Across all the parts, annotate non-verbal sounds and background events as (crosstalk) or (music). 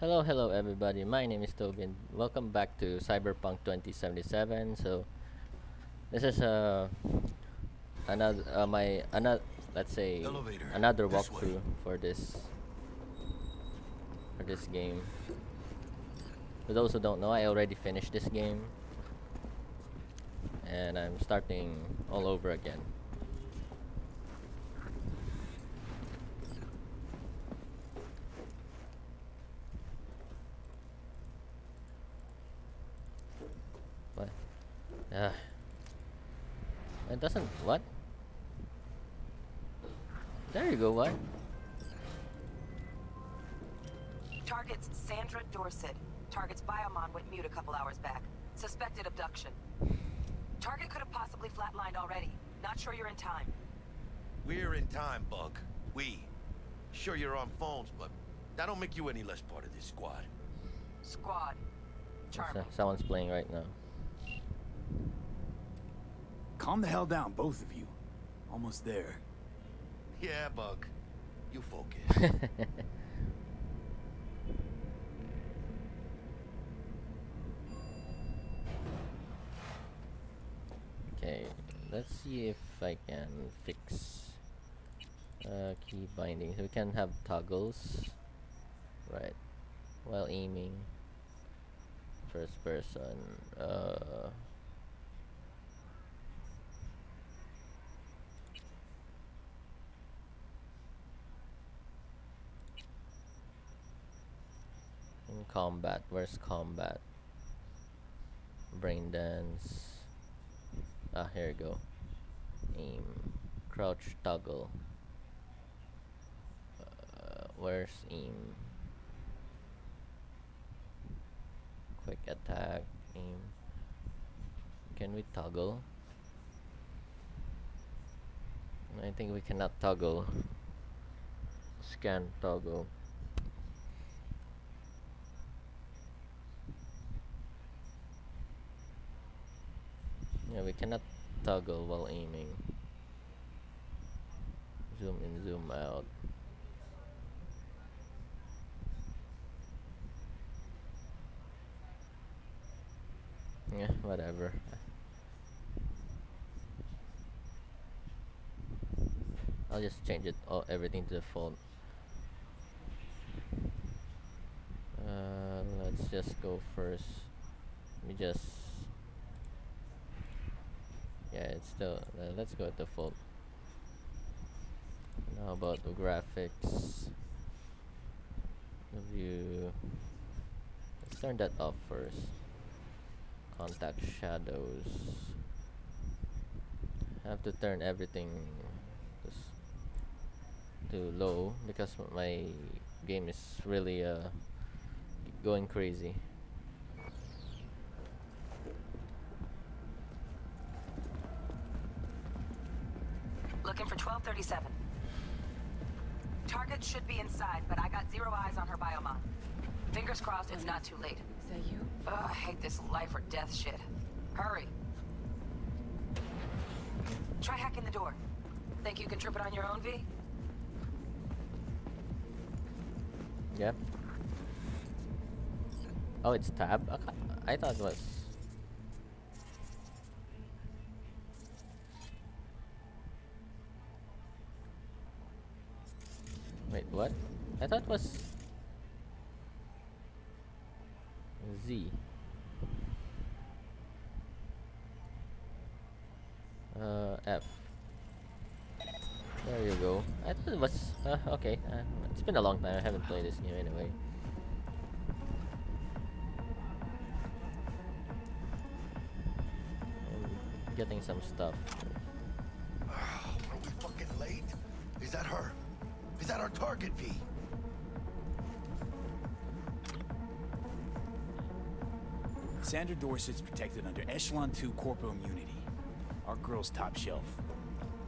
Hello, hello everybody. My name is Tobin. Welcome back to Cyberpunk 2077. So, this is uh, another uh, my another let's say Elevator, another walkthrough for this for this game. For those who don't know, I already finished this game, and I'm starting all over again. What? Ah. It doesn't. What? There you go. What? Target's Sandra Dorsett. Target's biomon went mute a couple hours back. Suspected abduction. Target could have possibly flatlined already. Not sure you're in time. We're in time, Bug. We. Sure you're on phones, but that don't make you any less part of this squad. Squad. Charming. So- someone's playing right now. Calm the hell down, both of you. Almost there. Yeah, Bug. You focus. (laughs) Okay, let's see if I can fix uh, key bindings. We can have toggles, right? While aiming, first person. Uh, in combat, where's combat? Brain dance. Ah, here we go. Aim. Crouch toggle. Uh, where's aim? Quick attack. Aim. Can we toggle? I think we cannot toggle. Scan toggle. Yeah, we cannot toggle while aiming. Zoom in, zoom out. Yeah, whatever. I'll just change it all everything to default. Uh, let's just go first. Let me just yeah, it's still. Uh, let's go default. Now about the graphics. View. Let's turn that off first. Contact shadows. I have to turn everything to low because my game is really uh going crazy. Looking for 1237. Target should be inside, but I got zero eyes on her biomon. Fingers crossed it's not too late. Is that you? Ugh, I hate this life or death shit. Hurry. Try hacking the door. Think you can trip it on your own, V? Yep. Oh, it's tab. I, ca- I thought it was. Wait, what? I thought it was Z. Uh, F. There you go. I thought it was. Uh, okay. Uh, it's been a long time. I haven't played this game anyway. I'm getting some stuff. Are we fucking late? Is that her? Is that our target, V? Sandra Dorsett's protected under Echelon 2 Corpo Immunity. Our girl's top shelf.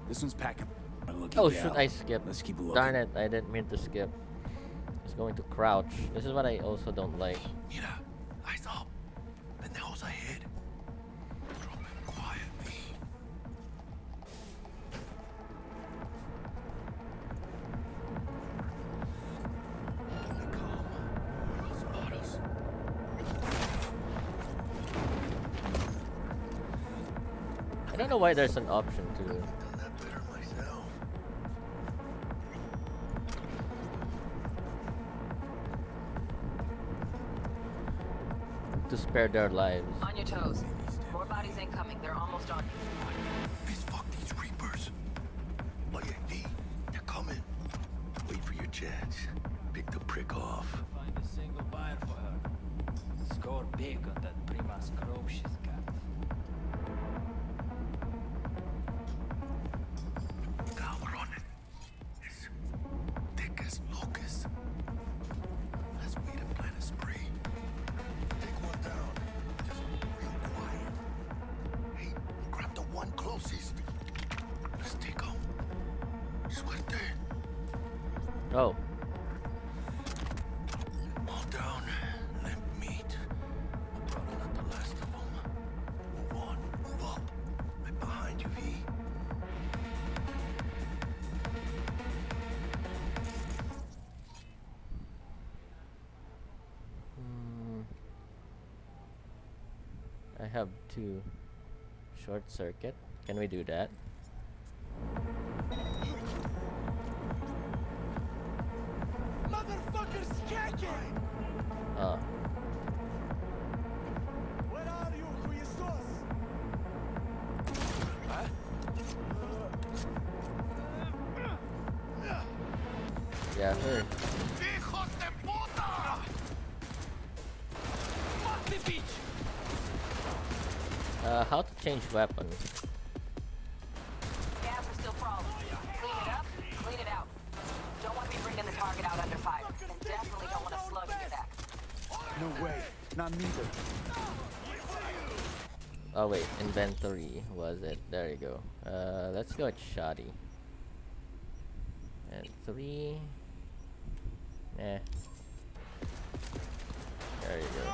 This one's packing. Oh, gal. should I skip? Let's keep looking. Darn it, I didn't mean to skip. It's going to crouch. This is what I also don't like. Mira, don't know why there's an option to Done that better myself. to spare their lives. On your toes. More bodies incoming. They're almost on you. Fist fuck these reapers. Oh yeah, they're coming. Wait for your chance. Pick the prick off. Find a single buyer for her. Score big on that Primas Grove of them. Move on. Move up. Right behind you, V. mm, I have to short circuit. Can we do that? Yeah, her. Hijos de puta! Uh, how to change weapons? Scavs are still crawling. Clean it up, clean it out. Don't want to be bringing the target out under fire. And definitely don't want a slug in your. No way. Not neither. Oh wait, inventory was it? There you go. Uh, let's go at shoddy. And three. Eh. There you go.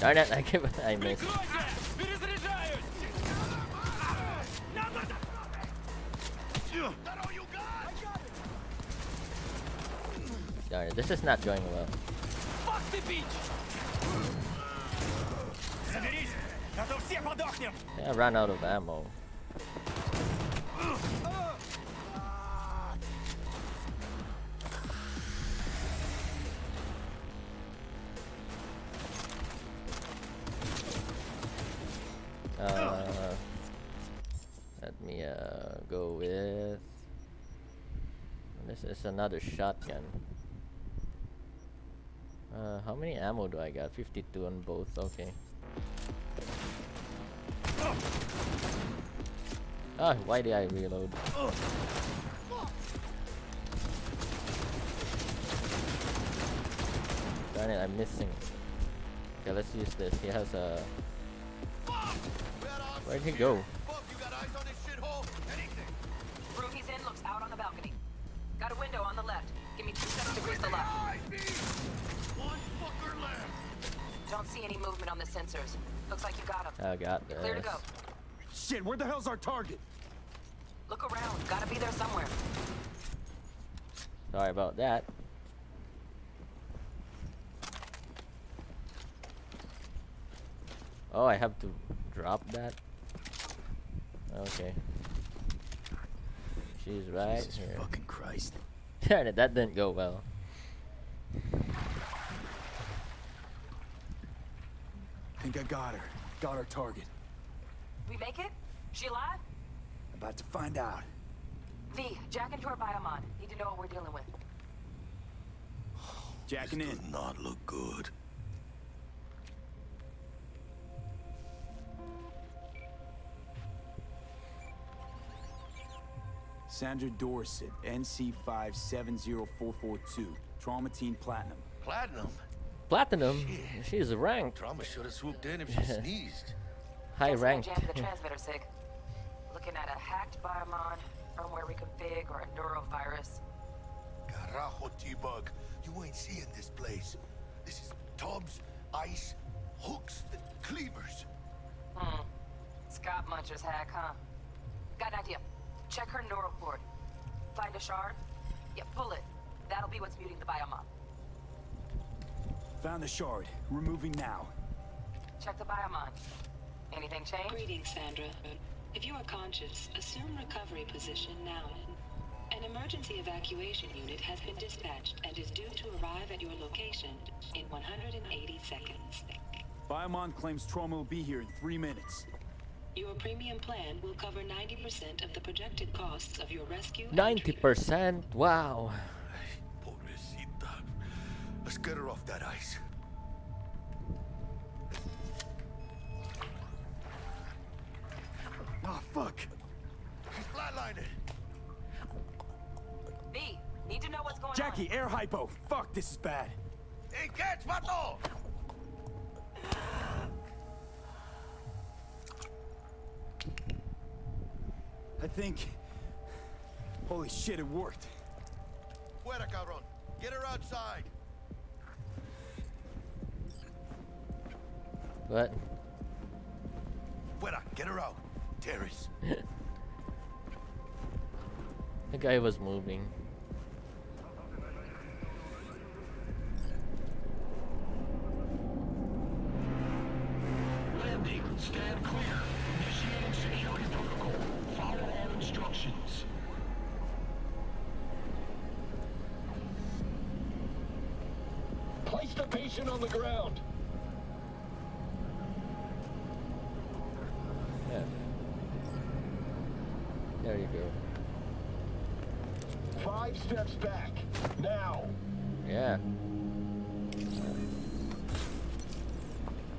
Darn it, I give (laughs) I missed. Darn it, this is not going well. Fuck the beach! I ran out of ammo. Another shotgun. Uh, how many ammo do I got? 52 on both. Okay. Ah, why did I reload? Darn it, I'm missing. Okay, let's use this. He has a. Where'd he go? Give me two seconds to grease the lock. One fucker left. Don't see any movement on the sensors. Looks like you got him. I got this. Clear to go. Shit, where the hell's our target? Look around. Gotta be there somewhere. Sorry about that. Oh, I have to drop that? Okay. She's right Jesus here. fucking Christ. Darn it, that didn't go well. Think I got her. Got our target. We make it? She alive? About to find out. V, jack into her biomon. Need to know what we're dealing with. Jacking This in. does not look good. Sandra Dorsett, NC570442. Trauma Team Platinum. Platinum. Platinum? She's a ranked. Trauma should have swooped in if she (laughs) sneezed. High Guessing I ranked. jammed the (laughs) transmitter, Sig. Looking at a hacked biomon, firmware reconfig, or a neurovirus. Carajo, T-Bug. You ain't seeing this place. This is tubs, ice, hooks, and cleavers. Hmm. Scott Muncher's hack, huh? Got an idea. Check her neural cord. Find a shard? Yeah, pull it. That'll be what's muting the biomon. Found the shard. Removing now. Check the biomon. Anything change? Greetings, Sandra. If you are conscious, assume recovery position now. An emergency evacuation unit has been dispatched and is due to arrive at your location in 180 seconds. Biomon claims Trauma will be here in three minutes. Your premium plan will cover 90% of the projected costs of your rescue. 90%? Wow. Pobrecita. Let's get her off that ice. Oh, fuck. She's flatlining. V, need to know what's going on. Jackie, air hypo. Fuck, this is bad. Hey, catch, vato! I think... Holy shit, it worked. Fuera, cabrón. Get her outside. What? Fuera, get her out. Terrace. (laughs) The guy was moving. There you go. Five steps back. Now. Yeah.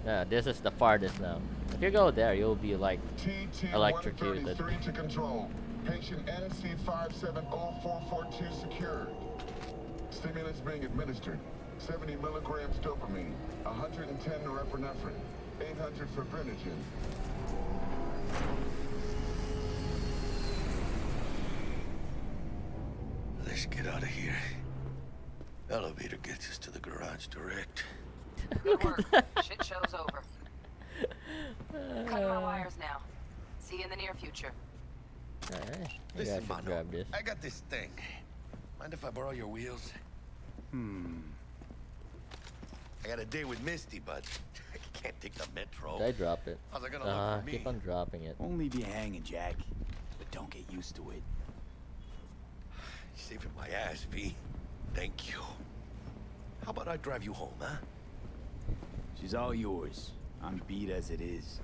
Yeah, this is the farthest now. If you go there, you'll be like TT Electrocuted. 133 to control. Patient NC 570442 secured. Stimulants being administered. 70 milligrams dopamine, 110 norepinephrine, 800 fibrinogen. Get out of here. Elevator gets us to the garage direct. on? Good work. Shit show's over. (sighs) Cut my wires now. See you in the near future. Alright, maybe I Listen, should mano, grab this. I got this thing. Mind if I borrow your wheels? Hmm. I got a date with Misty, but (laughs) I can't take the metro. Did I drop it? How's it gonna look Uh, for me? keep on dropping it. Only be hanging, Jack. But don't get used to it. Saving my ass, V. Thank you. How about I drive you home, huh? She's all yours. I'm beat as it is.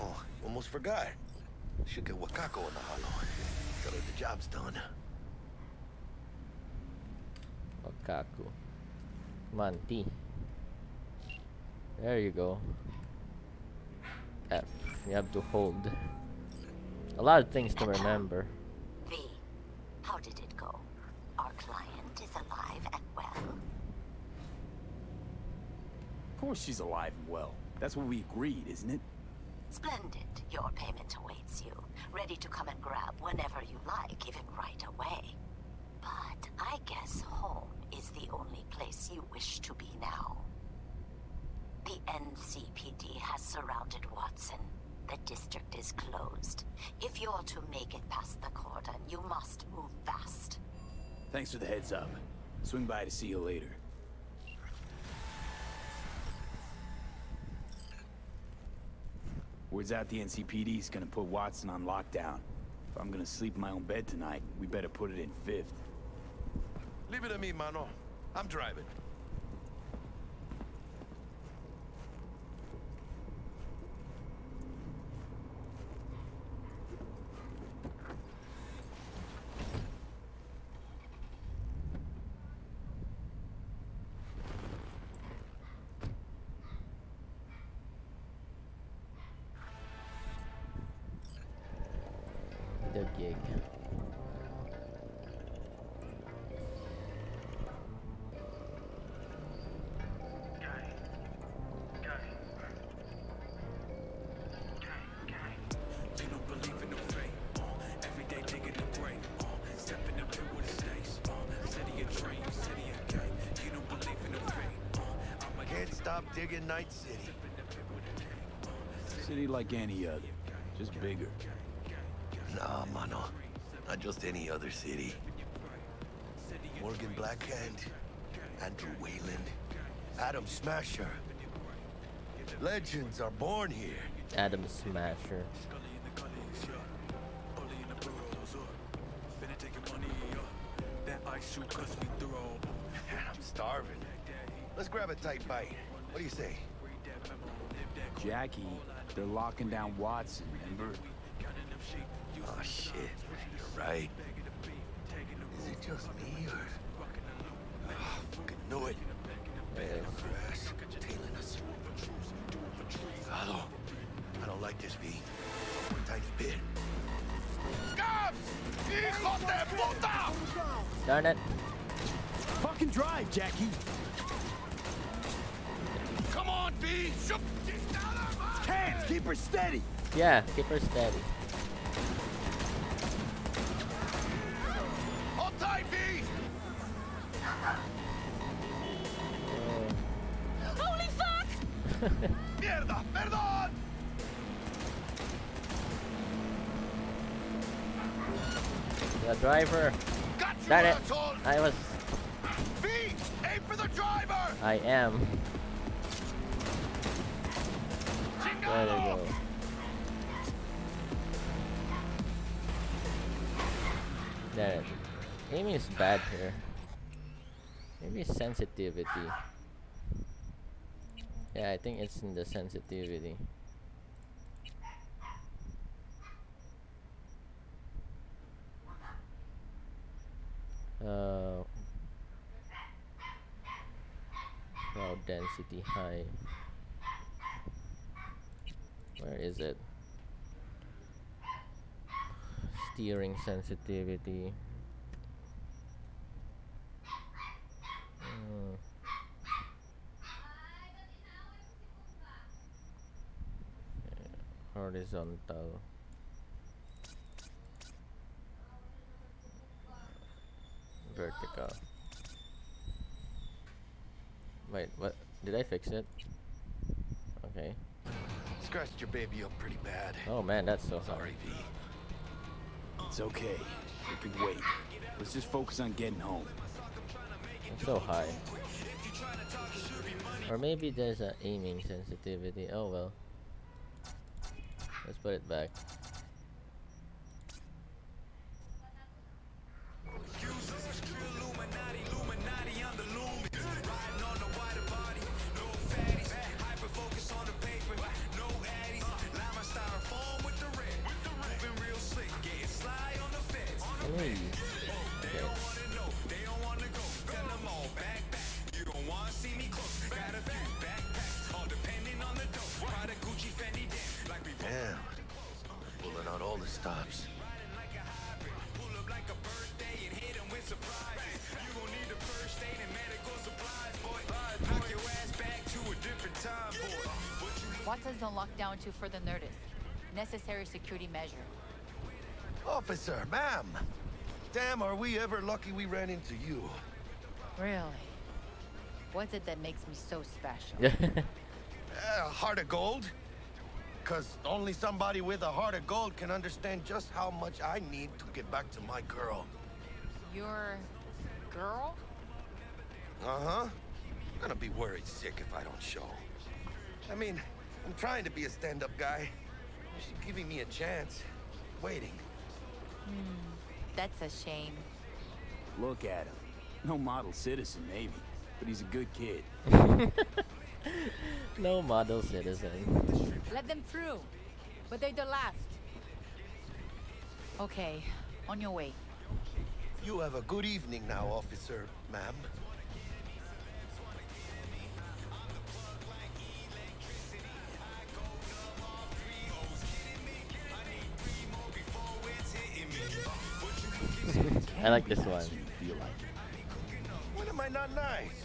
Oh, almost forgot. Should get Wakako in the hollow. Tell her the job's done. Wakako. Come on, T. There you go. F. You have to hold. A lot of things to remember. V, how did it go? Our client is alive and well. Of course she's alive and well. That's what we agreed, isn't it? Splendid. Your payment awaits you. Ready to come and grab whenever you like, even right away. But I guess home is the only place you wish to be now. The NCPD has surrounded Watson. The district is closed. If you're to make it past the cordon, you must move fast. Thanks for the heads up. Swing by to see you later. Word's out the NCPD's gonna put Watson on lockdown. If I'm gonna sleep in my own bed tonight, we better put it in fifth. Leave it to me, mano. I'm driving. Can't stop digging Night City. city like any other, just bigger. Nah, mano. Not just any other city. Morgan Blackhand. Andrew Wayland, Adam Smasher. Legends are born here. Adam Smasher. That ice shoe cuts me through. Man, I'm starving. Let's grab a tight bite. What do you say? Jackie, they're locking down Watson, remember? Oh shit, you're right. Is it just me or? Oh, fucking knew it. Bad grass, tailing us. Hello. I don't like this, V. A tiny bit. Scavs! Hijo de puta! Darn it. Fucking drive, Jackie! Hands, keep her steady! Yeah, keep her steady. Hold tight, V! Uh. Holy fuck! (laughs) Mierda! Perdón! The driver. Got you, Darn it. I was. V! Aim for the driver! I am. There you go. There. Aiming is bad here. Maybe sensitivity. Yeah, I think it's in the sensitivity. Uh, crowd density high. Where is it? Steering sensitivity. Hmm. Horizontal. Vertical. Wait, what? Did I fix it? Okay. Scratched your baby up pretty bad. Oh man, that's so hard. Sorry, V. It's okay. We can wait. Let's just focus on getting home. It's so high. Or maybe there's a aiming sensitivity. Oh well. Let's put it back. Out all the stops. Watson's on lockdown to further notice. Necessary security measure. Officer, ma'am. Damn, are we ever lucky we ran into you. Really? What's it that makes me so special? Yeah. (laughs) A heart of gold? Because only somebody with a heart of gold can understand just how much I need to get back to my girl. Your girl? Uh-huh. Gonna be worried sick if I don't show. I mean, I'm trying to be a stand-up guy. She's giving me a chance. Waiting. Hmm. That's a shame. Look at him. No model citizen, maybe. But he's a good kid. (laughs) no model citizen. Let them through. But they're the last. Okay, on your way. You have a good evening now, officer, ma'am. (laughs) I like this one. Nice when you feel like it. When am I not nice?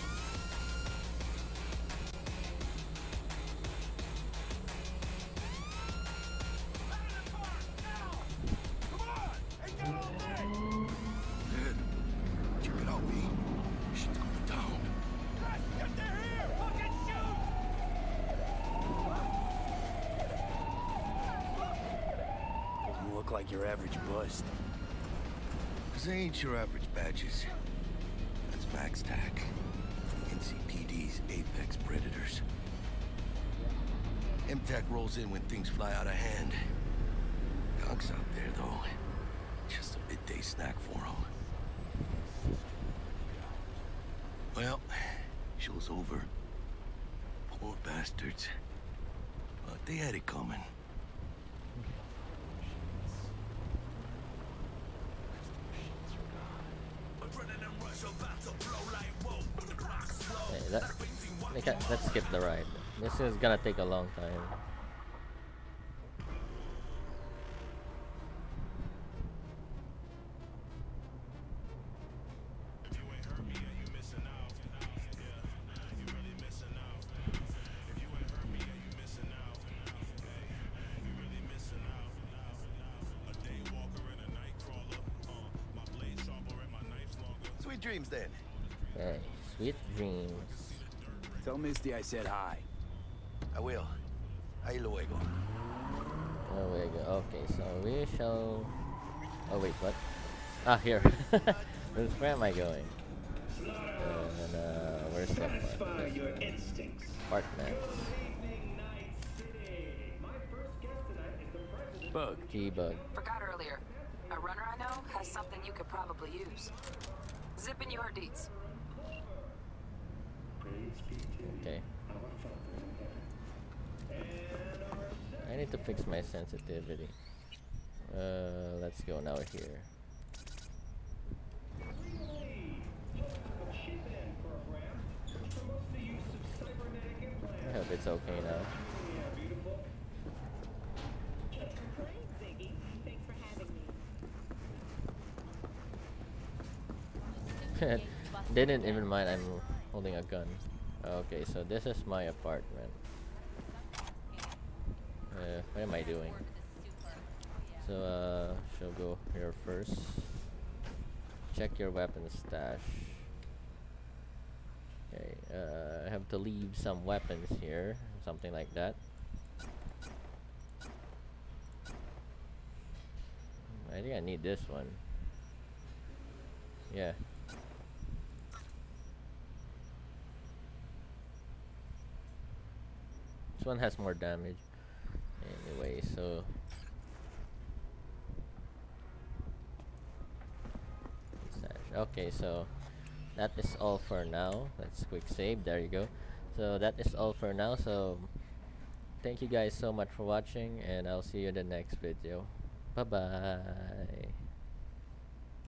Your average badges. That's Max TAC. NCPD's apex predators. MTAC rolls in when things fly out of hand. Gonks out there, though. Just a midday snack for 'em. Well, show's over. Poor bastards. But they had it coming. This is gonna take a long time. Sweet dreams then. Okay, sweet dreams. Tell Misty I said hi. I will. Ahí luego. Oh, we go. Okay, so we shall. Oh wait, what? Ah, here. (laughs) Where am I going? And uh, where's that part? your instincts. Apartments. Bug. G-bug. Forgot earlier. A runner I know has something you could probably use. Zip in your deets. Okay. I to fix my sensitivity. Uh, let's go now here. I hope it's okay now. (laughs) Didn't even mind I'm holding a gun. Okay, so this is my apartment. Uh, what am I doing? So, uh, she'll go here first. Check your weapon stash. Okay, uh, I have to leave some weapons here, something like that. I think I need this one. Yeah. This one has more damage. Anyway, so okay, so that is all for now. Let's quick save. There you go. So that is all for now. So thank you guys so much for watching, and I'll see you in the next video. Bye bye.